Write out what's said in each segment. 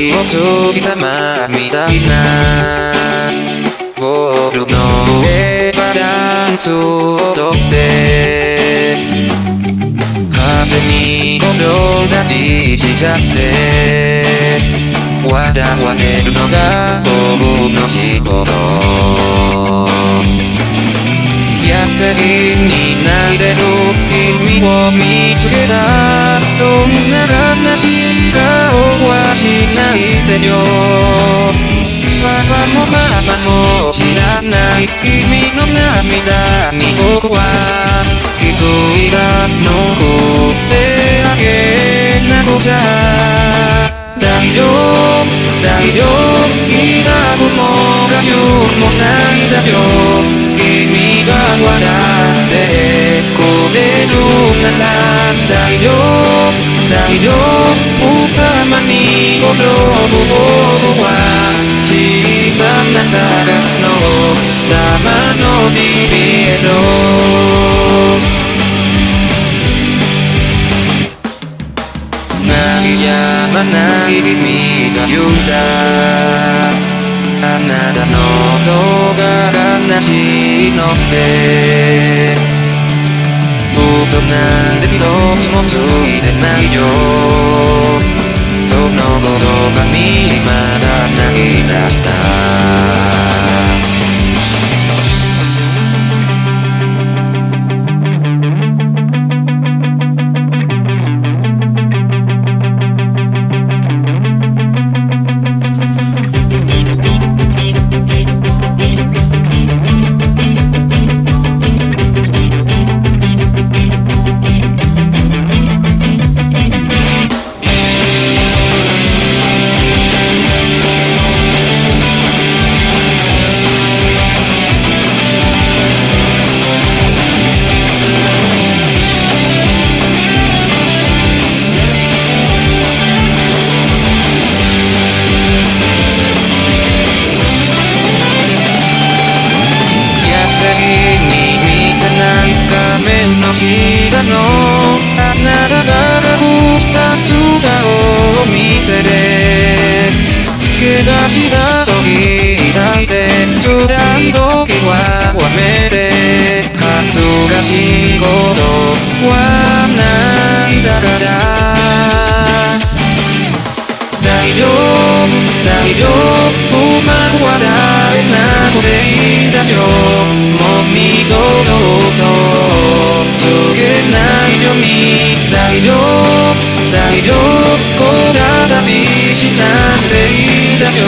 丸いお月様みたいな。ボールの上バランスをとって。派手に転んだりしちゃって。笑われるのが僕の仕事。やってに泣いてる君を見つけた。よ。パパもママも知らない君の涙に僕は気づいたのこってあげなくちゃ大丈夫大丈夫痛くもがゆもないだよ君が笑ってくれるなら大丈夫大丈夫さまに転ぶ僕は小さなサガスの玉のビビエロ泣きやまない君が言うんだあなたの像が悲しいのってつもついてないよ。その言葉にまだ泣き出した。大丈夫大丈夫こだ旅しなくていいだよ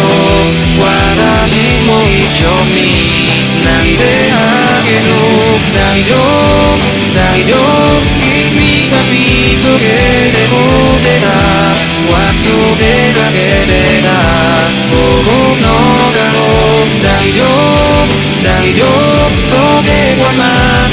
私も一緒に泣いてあげる大丈夫大丈夫君が見つけてくれた忘れかけてた僕の顔大丈夫大丈夫それはまる